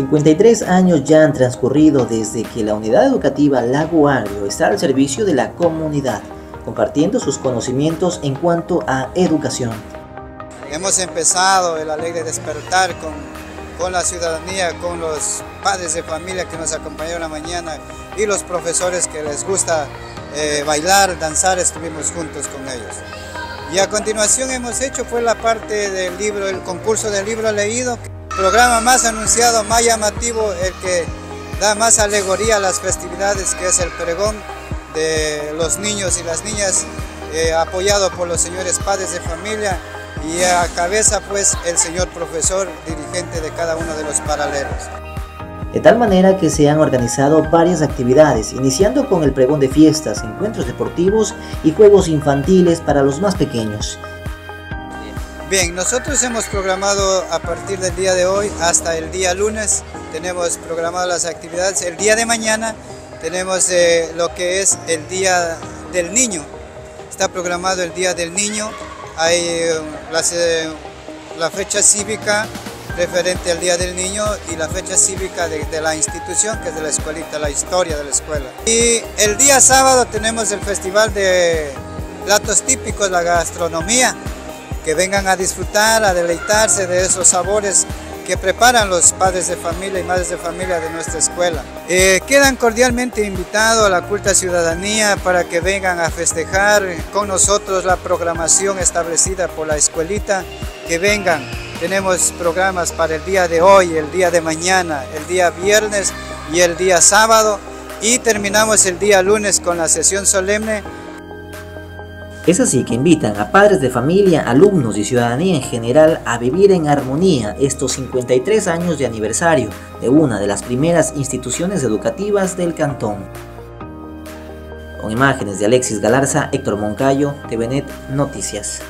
53 años ya han transcurrido desde que la unidad educativa Lago Agrio está al servicio de la comunidad, compartiendo sus conocimientos en cuanto a educación. Hemos empezado el alegre despertar con, con la ciudadanía, con los padres de familia que nos acompañaron la mañana y los profesores que les gusta eh, bailar, danzar, estuvimos juntos con ellos. Y a continuación hemos hecho fue la parte del libro, el concurso del libro leído programa más anunciado, más llamativo, el que da más alegoría a las festividades, que es el pregón de los niños y las niñas, eh, apoyado por los señores padres de familia y a cabeza pues el señor profesor dirigente de cada uno de los paralelos. De tal manera que se han organizado varias actividades, iniciando con el pregón de fiestas, encuentros deportivos y juegos infantiles para los más pequeños. Bien, nosotros hemos programado a partir del día de hoy hasta el día lunes, tenemos programado las actividades. El día de mañana tenemos eh, lo que es el Día del Niño. Está programado el Día del Niño. Hay eh, eh, la fecha cívica referente al Día del Niño y la fecha cívica de, de, la institución, que es de la escuelita, la historia de la escuela. Y el día sábado tenemos el Festival de Platos Típicos, la gastronomía vengan a disfrutar, a deleitarse de esos sabores que preparan los padres de familia y madres de familia de nuestra escuela. Eh, quedan cordialmente invitados a la culta ciudadanía para que vengan a festejar con nosotros la programación establecida por la escuelita, que vengan. Tenemos programas para el día de hoy, el día de mañana, el día viernes y el día sábado y terminamos el día lunes con la sesión solemne es así que invitan a padres de familia, alumnos y ciudadanía en general a vivir en armonía estos 53 años de aniversario de una de las primeras instituciones educativas del cantón. Con imágenes de Alexis Galarza, Héctor Moncayo, TVNet Noticias.